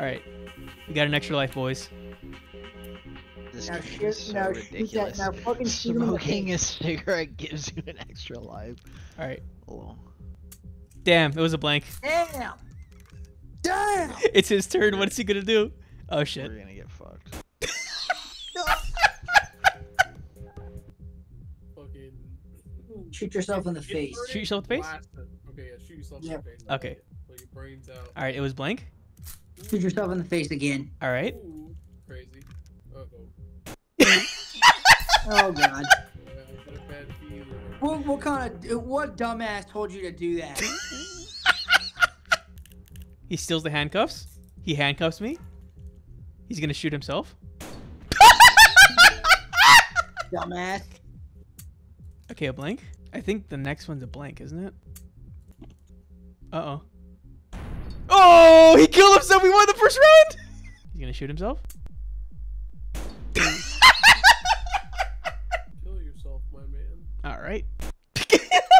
All right, we got an extra life, boys. This Now game shoot- is so now shoot that- ridiculous. now fucking shoot him in the Smoking a cigarette gives you an extra life. All right. Oh. Damn, it was a blank. Damn. Damn. It's his turn. What's he gonna do? Oh shit. We're gonna get fucked. Fucking. Shoot yourself in the face. Shoot yourself in the face? Okay, yeah, shoot yourself Yep. in the face. Okay. Blow your brains out. All right, it was blank. Shoot yourself in the face again. All right. Ooh, crazy. Uh oh. Oh god. Yeah, I got a bad feeling. What, what kind of what dumbass told you to do that? He steals the handcuffs. He handcuffs me. He's gonna shoot himself. dumbass. Okay, a blank. I think the next one's a blank, isn't it? Uh. Oh, he killed himself. We won the first round. He's gonna shoot himself. Kill yourself, my man. All right.